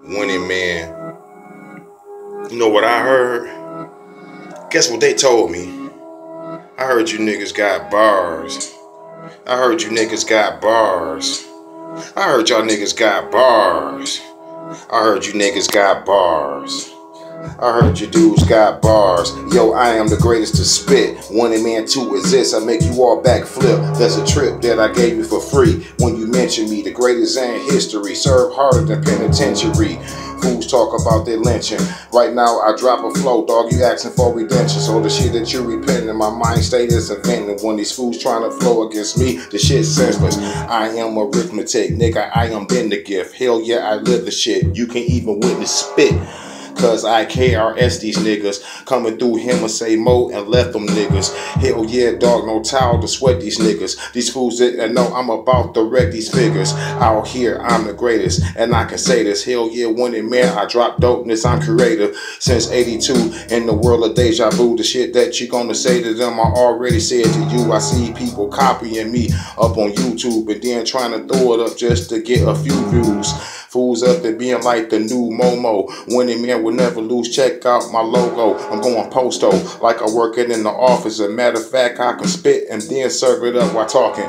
Winninman. You know what I heard? Guess what they told me? I heard you niggas got bars. I heard you niggas got bars. I heard y'all niggas got bars. I heard you niggas got bars. I heard you dudes got bars. Yo, I am the greatest to spit. One and man two exists. I make you all backflip. That's a trip that I gave you for free. When you mention me, the greatest in history. Serve harder than penitentiary. Fools talk about their lynching. Right now, I drop a flow, dog. You asking for redemption. So the shit that you repenting, my mind state is inventing. When these fools trying to flow against me, the shit senseless. I am arithmetic, nigga. I am been the gift. Hell yeah, I live the shit. You can even witness spit. Cause I KRS these niggas. Coming through him and say mo and left them niggas. Hell yeah, dog, no towel to sweat these niggas. These fools that know I'm about to wreck these figures. Out here, I'm the greatest. And I can say this. Hell yeah, Winninman, I drop dopeness. I'm creative since 82. In the world of deja vu, the shit that you gonna say to them, I already said to you. I see people copying me up on YouTube and then trying to throw it up just to get a few views. Fools up there being like the new Momo. Winning man will never lose. Check out my logo. I'm going posto like I working in the office. As a matter of fact, I can spit and then serve it up while talking.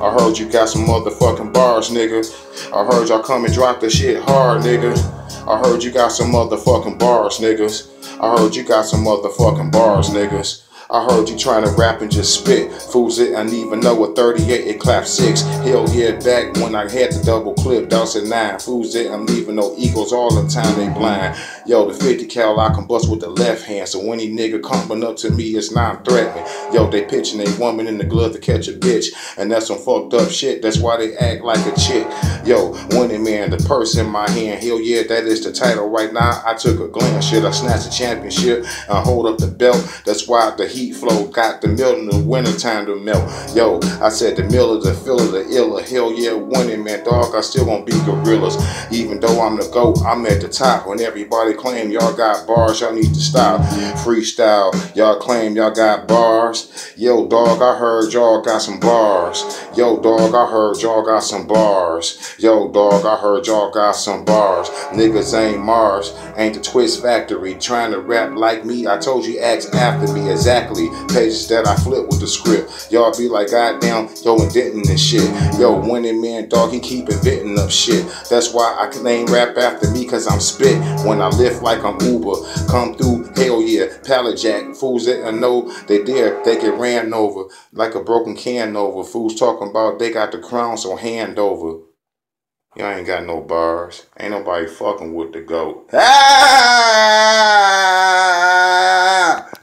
I heard you got some motherfucking bars, nigga. I heard y'all come and drop the shit hard, nigga. I heard you got some motherfucking bars, niggas. I heard you got some motherfucking bars, niggas. I heard you trying to rap and just spit. Fools it, I didn't even know a 38, it clapped six. Hell yeah, back when I had the double clip, douse at nine. Fools it, I'm leaving no eagles all the time, they blind. Yo, the 50 cal I can bust with the left hand. So any nigga coming up to me, it's not threatening. Yo, they pitching a woman in the glove to catch a bitch. And that's some fucked up shit. That's why they act like a chick. Yo, Winninman, the purse in my hand. Hell yeah, that is the title right now. I took a glance, shit. I snatched the championship. I hold up the belt. That's why the heat flow got the mill in the wintertime to melt. Yo, I said the mill is the filler, the iller. Hell yeah, Winninman, dog. I still gonna be gorillas. Even though I'm the GOAT, I'm at the top. When everybody claim y'all got bars, y'all need to stop. Freestyle, y'all claim y'all got bars. Yo, dog, I heard y'all got some bars. Yo, dog, I heard y'all got some bars. Yo, dog, I heard y'all got some bars. Niggas ain't Mars, ain't the Twist Factory. Trying to rap like me, I told you ask after me exactly. Pages that I flip with the script. Y'all be like, goddamn, yo, inventing this shit. Yo, Winninman, dog, he keep inventing up shit. That's why I name rap after me, cause I'm spit. When I lift like I'm Uber, come through, hell yeah, pallet jack. Fools that I know they dare, they get ran over like a broken can over. Fools talking about they got the crown, so hand over. Y'all ain't got no bars. Ain't nobody fucking with the goat. Ah!